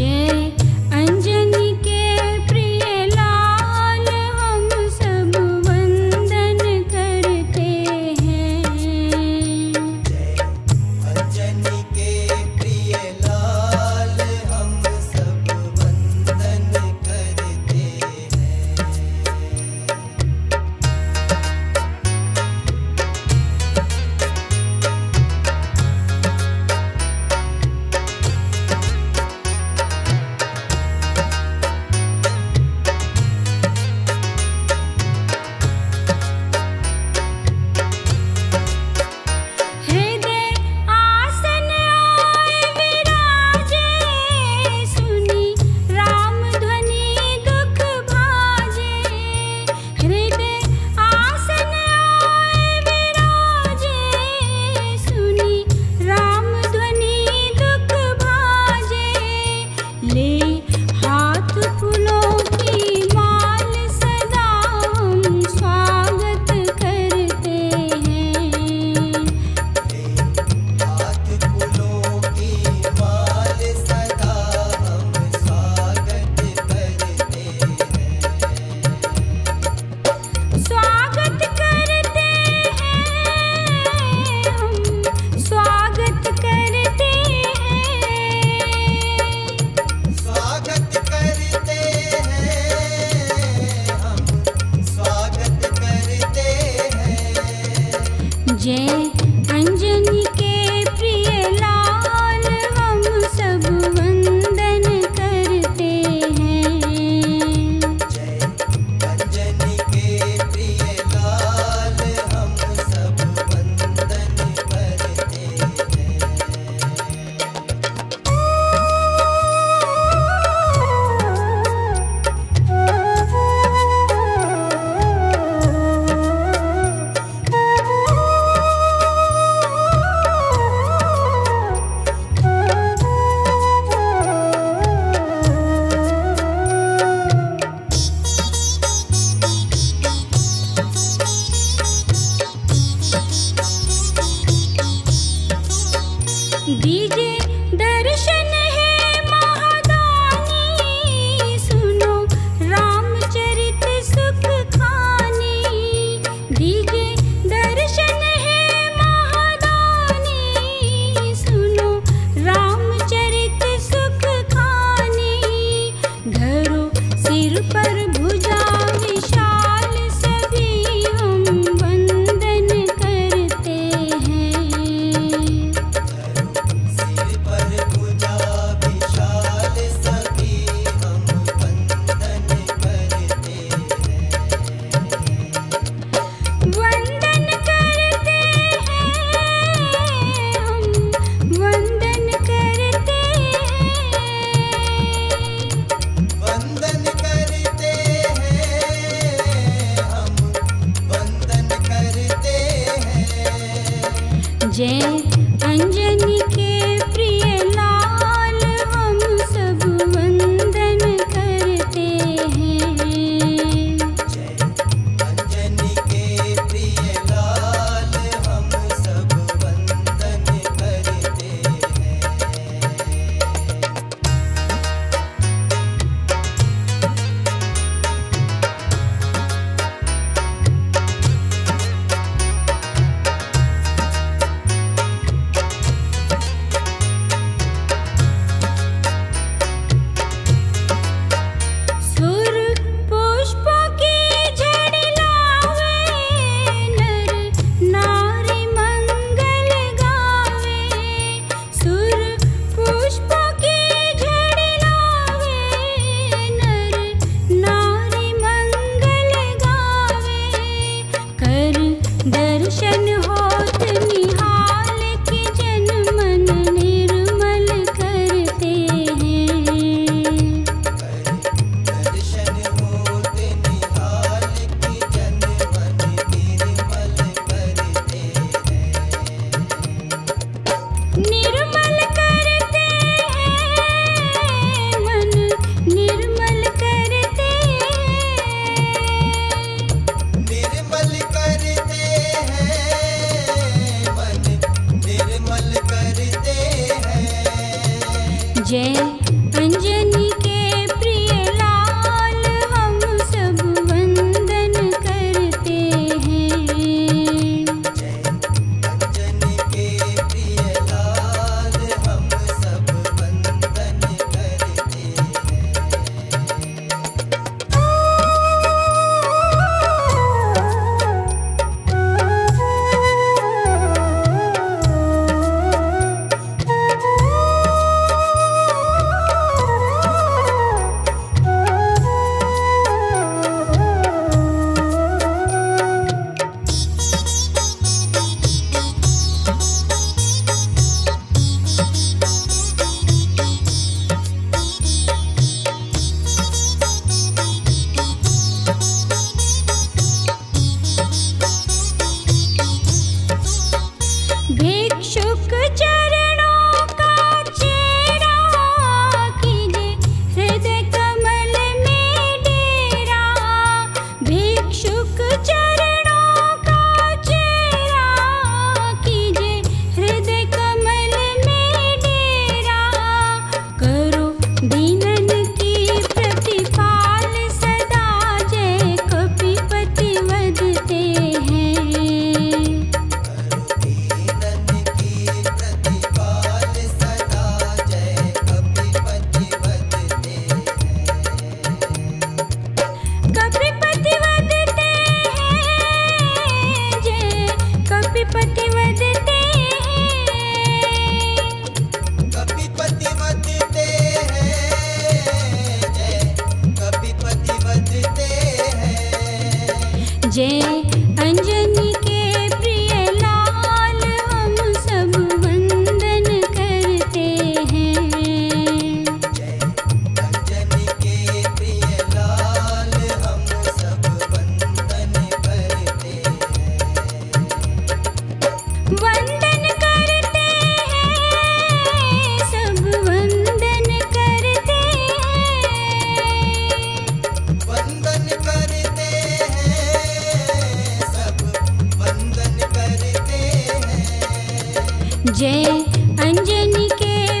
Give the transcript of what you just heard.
हैं सिर जय अंजनी के हैं jail. जय अंजनी के